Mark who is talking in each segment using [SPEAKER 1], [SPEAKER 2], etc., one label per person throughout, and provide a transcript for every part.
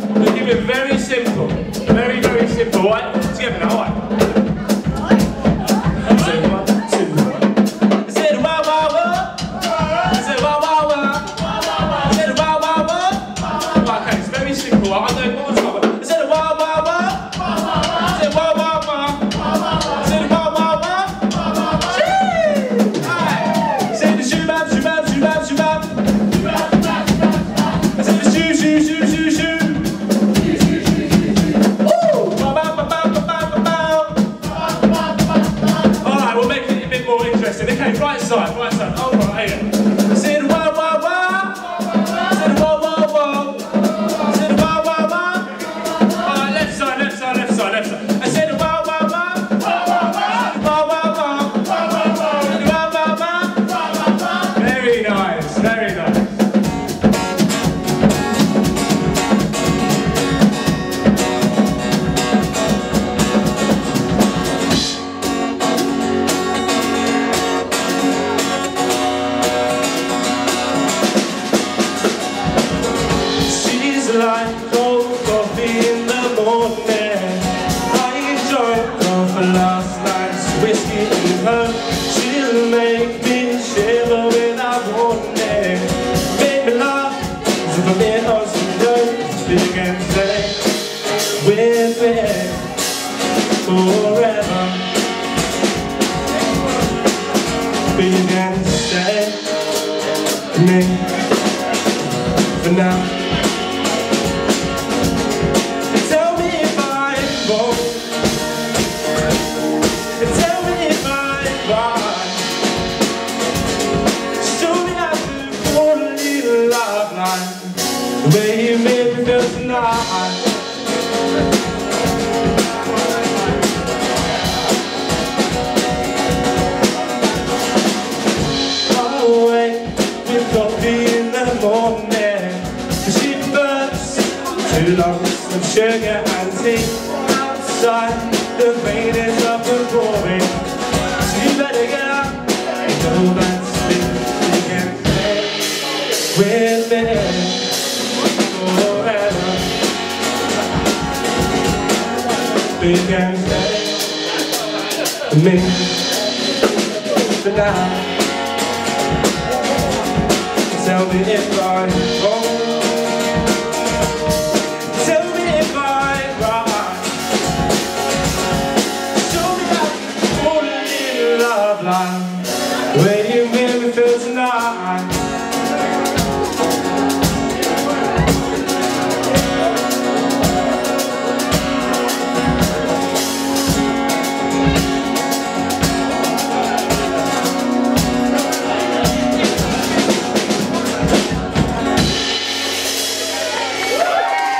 [SPEAKER 1] Just keep it very simple. Very, very simple. What? Together now, what? side. Right like cold coffee in the morning. I drank off last night's whiskey her. She'll make me shiver Make me stay with it forever. We can stay with for now. does not. lumps of sugar and tea. Outside the rain is up and pouring. So you better get up. And go back to sleep you can play with it. big and to me tonight. Tell me if I'm wrong. Tell me if I'm. Show me.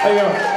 [SPEAKER 1] How you doing?